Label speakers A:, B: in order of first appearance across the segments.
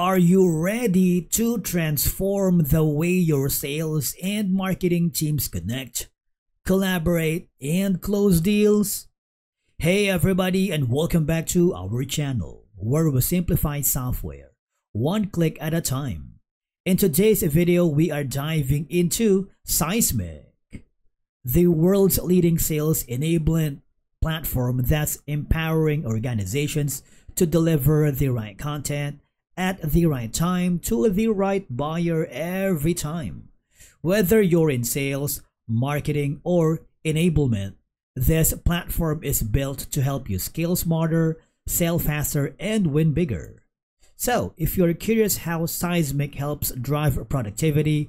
A: Are you ready to transform the way your sales and marketing teams connect, collaborate, and close deals? Hey everybody and welcome back to our channel where we simplify software one click at a time. In today's video, we are diving into Seismic, the world's leading sales enablement platform that's empowering organizations to deliver the right content at the right time to the right buyer every time. Whether you're in sales, marketing, or enablement, this platform is built to help you scale smarter, sell faster, and win bigger. So, if you're curious how Seismic helps drive productivity,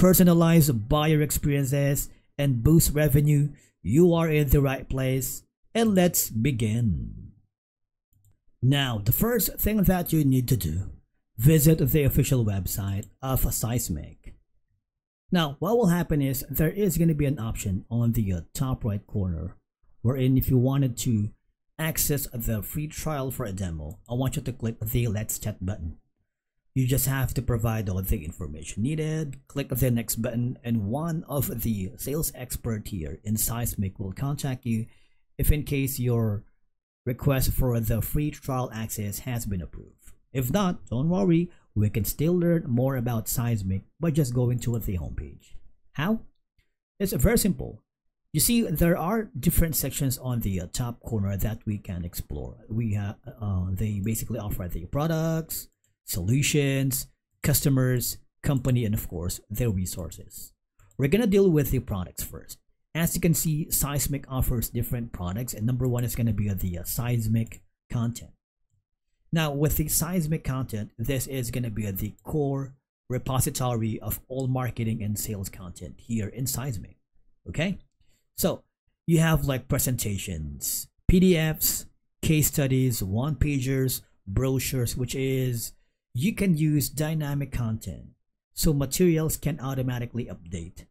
A: personalize buyer experiences, and boost revenue, you are in the right place. And let's begin. Now, the first thing that you need to do, visit the official website of Seismic. Now, what will happen is there is going to be an option on the uh, top right corner wherein if you wanted to access the free trial for a demo, I want you to click the Let's Chat button. You just have to provide all the information needed, click the next button, and one of the sales expert here in Seismic will contact you if in case your request for the free trial access has been approved. If not, don't worry, we can still learn more about Seismic by just going to the homepage. How? It's very simple. You see, there are different sections on the uh, top corner that we can explore. We have, uh, they basically offer the products, solutions, customers, company, and of course, their resources. We're gonna deal with the products first. As you can see, Seismic offers different products, and number one is gonna be the uh, Seismic content. Now, with the Seismic content, this is gonna be the core repository of all marketing and sales content here in Seismic. Okay, so you have like presentations, PDFs, case studies, one pagers, brochures, which is you can use dynamic content so materials can automatically update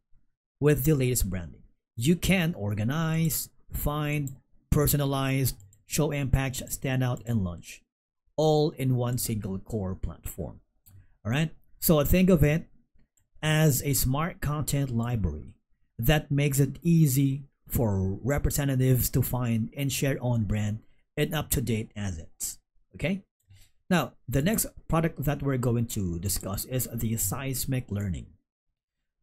A: with the latest branding. You can organize, find, personalize, show impact, standout, and launch all in one single core platform. All right. So think of it as a smart content library that makes it easy for representatives to find and share on brand and up to date assets. Okay. Now, the next product that we're going to discuss is the Seismic Learning.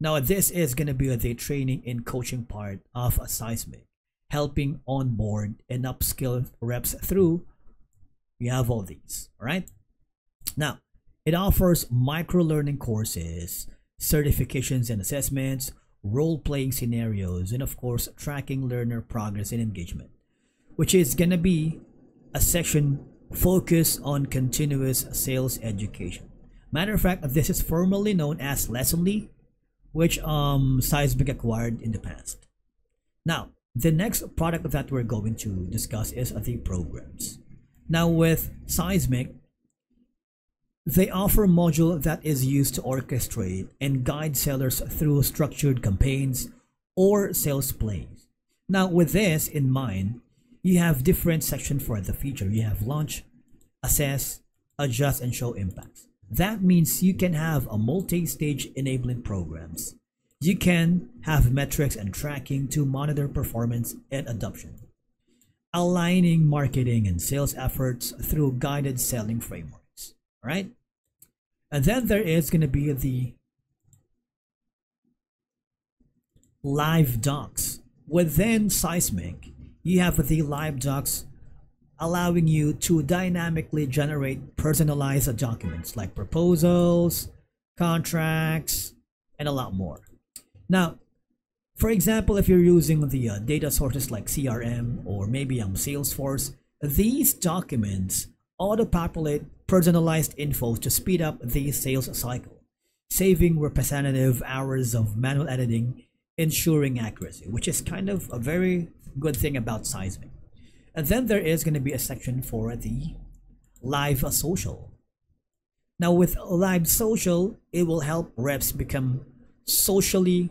A: Now, this is going to be the training and coaching part of a Seismic, helping onboard and upskill reps through. We have all these, all right? Now, it offers micro learning courses, certifications and assessments, role playing scenarios, and of course, tracking learner progress and engagement, which is going to be a section focused on continuous sales education. Matter of fact, this is formerly known as Lessonly, which um Seismic acquired in the past. Now, the next product that we're going to discuss is the programs. Now with Seismic, they offer a module that is used to orchestrate and guide sellers through structured campaigns or sales plays. Now with this in mind, you have different sections for the feature. You have launch, assess, adjust, and show impacts. That means you can have a multi-stage enabling programs. You can have metrics and tracking to monitor performance and adoption. Aligning marketing and sales efforts through guided selling frameworks, right? And then there is going to be the live docs. Within Seismic, you have the live docs allowing you to dynamically generate personalized documents like proposals, contracts, and a lot more. Now, for example, if you're using the uh, data sources like CRM or maybe um, Salesforce, these documents auto-populate personalized info to speed up the sales cycle, saving representative hours of manual editing, ensuring accuracy, which is kind of a very good thing about Seismic. And then there is going to be a section for the live social. Now with live social, it will help reps become socially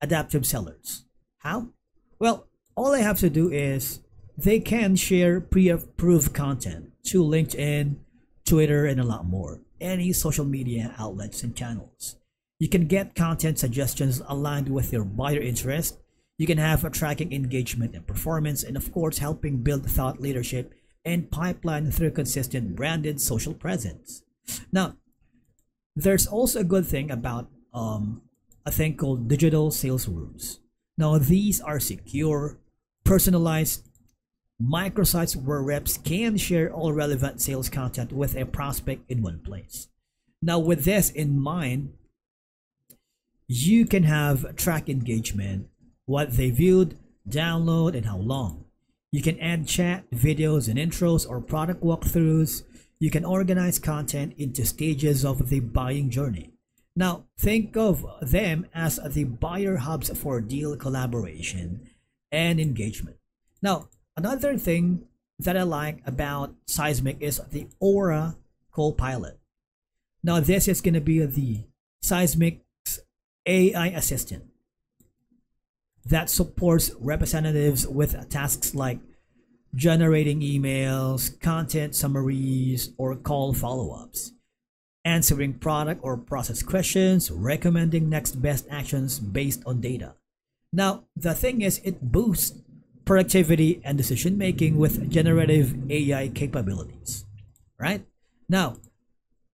A: adaptive sellers. How? Well, all they have to do is they can share pre-approved content to LinkedIn, Twitter, and a lot more. any social media outlets and channels. You can get content suggestions aligned with your buyer interest. You can have a tracking engagement and performance, and of course, helping build thought leadership and pipeline through consistent branded social presence. Now, there's also a good thing about um, a thing called digital sales rooms. Now, these are secure, personalized microsites where reps can share all relevant sales content with a prospect in one place. Now, with this in mind, you can have track engagement, what they viewed, download, and how long. You can add chat, videos, and intros or product walkthroughs. You can organize content into stages of the buying journey. Now, think of them as the buyer hubs for deal collaboration and engagement. Now, another thing that I like about Seismic is the Aura Copilot. Now, this is going to be the Seismic's AI assistant that supports representatives with tasks like generating emails, content summaries, or call follow ups answering product or process questions, recommending next best actions based on data. Now, the thing is, it boosts productivity and decision making with generative AI capabilities, right? Now,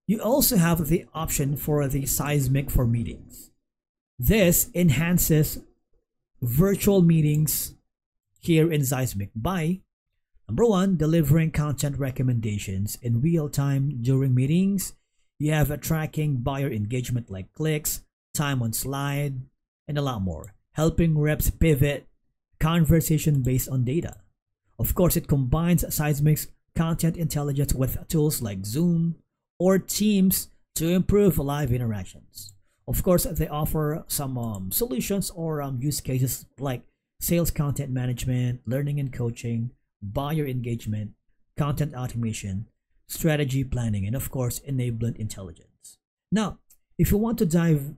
A: you also have the option for the seismic for meetings. This enhances virtual meetings here in Seismic by number one, delivering content recommendations in real time during meetings you have a tracking buyer engagement like clicks, time on slide, and a lot more, helping reps pivot conversation based on data. Of course, it combines Seismic's content intelligence with tools like Zoom or Teams to improve live interactions. Of course, they offer some um, solutions or um, use cases like sales content management, learning and coaching, buyer engagement, content automation, strategy planning, and of course, enablement intelligence. Now, if you want to dive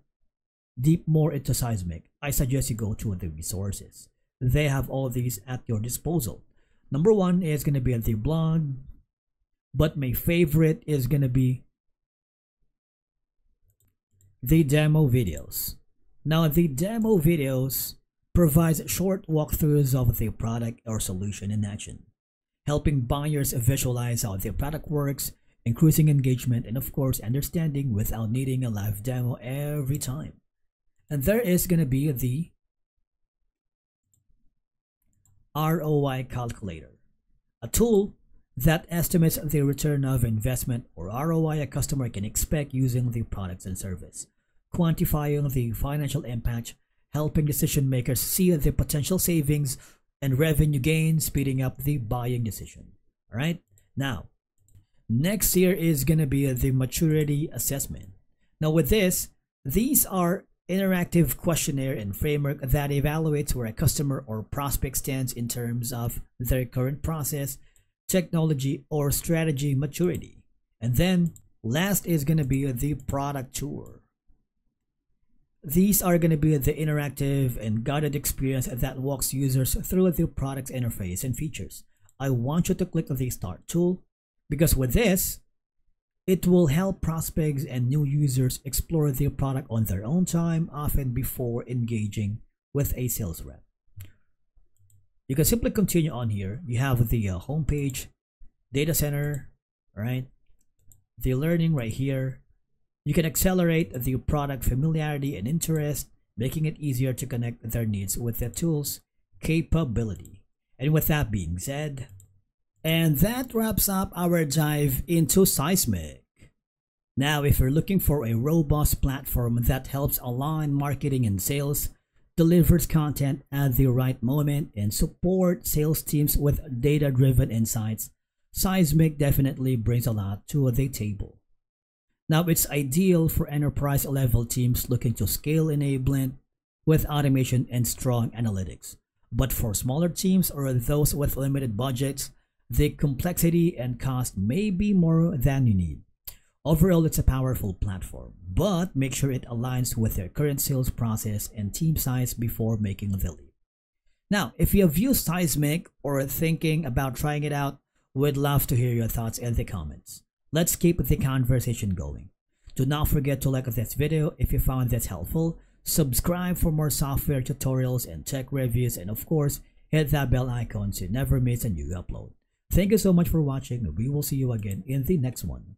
A: deep more into Seismic, I suggest you go to the resources. They have all these at your disposal. Number one is going to be the blog, but my favorite is going to be the demo videos. Now, the demo videos provides short walkthroughs of the product or solution in action helping buyers visualize how their product works, increasing engagement, and of course, understanding without needing a live demo every time. And there is going to be the ROI calculator, a tool that estimates the return of investment or ROI a customer can expect using the products and service, quantifying the financial impact, helping decision makers see the potential savings and revenue gains, speeding up the buying decision. All right. Now, next here is going to be the maturity assessment. Now, with this, these are interactive questionnaire and framework that evaluates where a customer or prospect stands in terms of their current process, technology, or strategy maturity. And then last is going to be the product tour. These are going to be the interactive and guided experience that walks users through the product's interface and features. I want you to click the Start tool because with this, it will help prospects and new users explore their product on their own time, often before engaging with a sales rep. You can simply continue on here. You have the uh, homepage, data center, right? The learning right here, you can accelerate the product familiarity and interest, making it easier to connect their needs with the tool's capability. And with that being said, and that wraps up our dive into Seismic. Now, if you're looking for a robust platform that helps align marketing and sales, delivers content at the right moment, and support sales teams with data-driven insights, Seismic definitely brings a lot to the table. Now it's ideal for enterprise level teams looking to scale enablement with automation and strong analytics. But for smaller teams or those with limited budgets, the complexity and cost may be more than you need. Overall, it's a powerful platform, but make sure it aligns with your current sales process and team size before making the leap. Now, if you have used Seismic or are thinking about trying it out, we'd love to hear your thoughts in the comments. Let's keep the conversation going. Do not forget to like this video if you found this helpful, subscribe for more software tutorials and tech reviews, and of course, hit that bell icon so you never miss a new upload. Thank you so much for watching we will see you again in the next one.